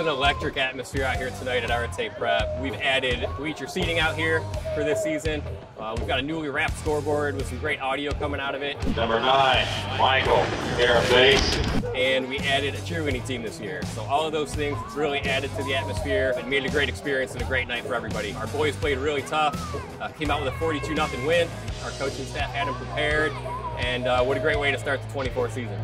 An electric atmosphere out here tonight at Arete Prep. We've added bleacher seating out here for this season. Uh, we've got a newly wrapped scoreboard with some great audio coming out of it. Number nine, Michael, here. And we added a cheerleading team this year. So all of those things really added to the atmosphere and made it a great experience and a great night for everybody. Our boys played really tough, uh, came out with a 42 0 win. Our coaching staff had them prepared, and uh, what a great way to start the 24 season.